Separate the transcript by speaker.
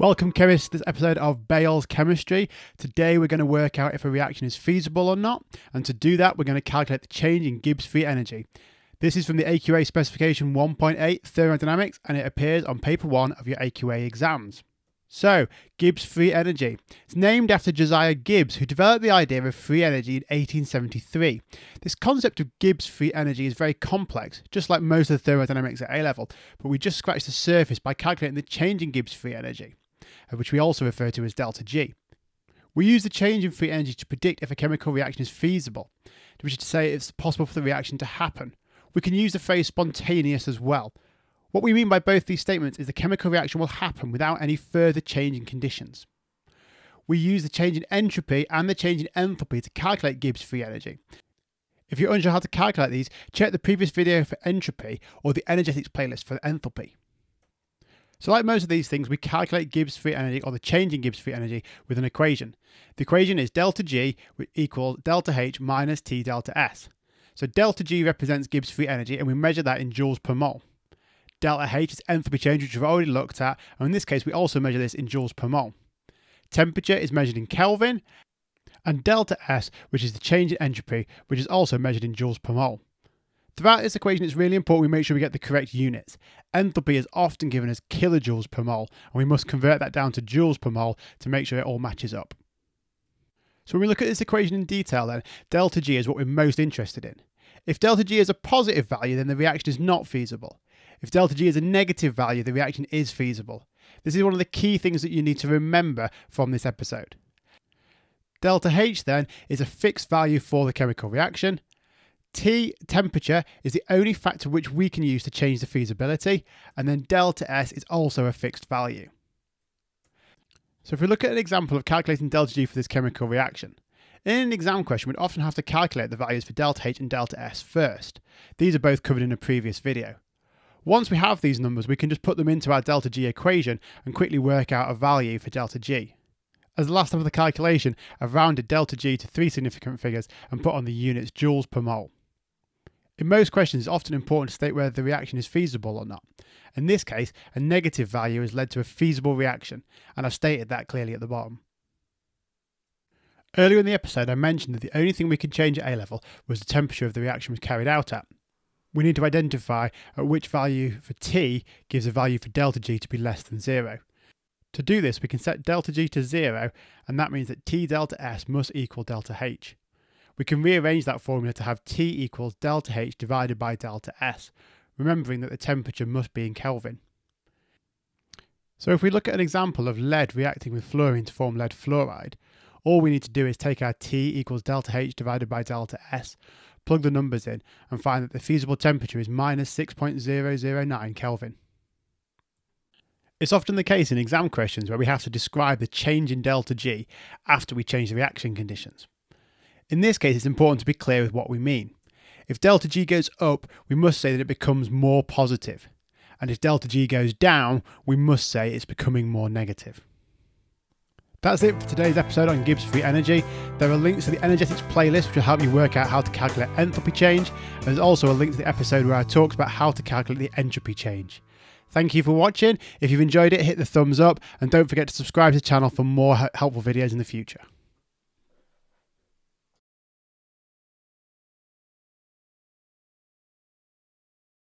Speaker 1: Welcome, chemists, to this episode of Bale's Chemistry. Today, we're going to work out if a reaction is feasible or not, and to do that, we're going to calculate the change in Gibbs free energy. This is from the AQA specification 1.8 thermodynamics, and it appears on paper one of your AQA exams. So, Gibbs free energy. It's named after Josiah Gibbs, who developed the idea of free energy in 1873. This concept of Gibbs free energy is very complex, just like most of the thermodynamics at A level, but we just scratched the surface by calculating the change in Gibbs free energy. Uh, which we also refer to as delta G. We use the change in free energy to predict if a chemical reaction is feasible, which is to say it's possible for the reaction to happen. We can use the phrase spontaneous as well. What we mean by both these statements is the chemical reaction will happen without any further change in conditions. We use the change in entropy and the change in enthalpy to calculate Gibbs free energy. If you're unsure how to calculate these, check the previous video for entropy or the energetics playlist for enthalpy. So like most of these things, we calculate Gibbs free energy or the change in Gibbs free energy with an equation. The equation is delta G equals delta H minus T delta S. So delta G represents Gibbs free energy and we measure that in joules per mole. Delta H is enthalpy change, which we've already looked at, and in this case we also measure this in joules per mole. Temperature is measured in Kelvin, and delta S, which is the change in entropy, which is also measured in joules per mole. Throughout this equation, it's really important we make sure we get the correct units. Enthalpy is often given as kilojoules per mole, and we must convert that down to joules per mole to make sure it all matches up. So when we look at this equation in detail then, delta G is what we're most interested in. If delta G is a positive value, then the reaction is not feasible. If delta G is a negative value, the reaction is feasible. This is one of the key things that you need to remember from this episode. Delta H then is a fixed value for the chemical reaction, T temperature is the only factor which we can use to change the feasibility, and then delta S is also a fixed value. So if we look at an example of calculating delta G for this chemical reaction, in an exam question we'd often have to calculate the values for delta H and delta S first. These are both covered in a previous video. Once we have these numbers, we can just put them into our delta G equation and quickly work out a value for delta G. As the last step of the calculation, I've rounded delta G to three significant figures and put on the units joules per mole. In most questions, it's often important to state whether the reaction is feasible or not. In this case, a negative value has led to a feasible reaction, and I've stated that clearly at the bottom. Earlier in the episode, I mentioned that the only thing we could change at A level was the temperature of the reaction was carried out at. We need to identify at which value for T gives a value for delta G to be less than zero. To do this, we can set delta G to zero, and that means that T delta S must equal delta H we can rearrange that formula to have T equals delta H divided by delta S, remembering that the temperature must be in Kelvin. So if we look at an example of lead reacting with fluorine to form lead fluoride, all we need to do is take our T equals delta H divided by delta S, plug the numbers in, and find that the feasible temperature is minus 6.009 Kelvin. It's often the case in exam questions where we have to describe the change in delta G after we change the reaction conditions. In this case, it's important to be clear with what we mean. If delta G goes up, we must say that it becomes more positive. And if delta G goes down, we must say it's becoming more negative. That's it for today's episode on Gibbs free energy. There are links to the energetics playlist which will help you work out how to calculate enthalpy change. There's also a link to the episode where I talk about how to calculate the entropy change. Thank you for watching. If you've enjoyed it, hit the thumbs up and don't forget to subscribe to the channel for more helpful videos in the future.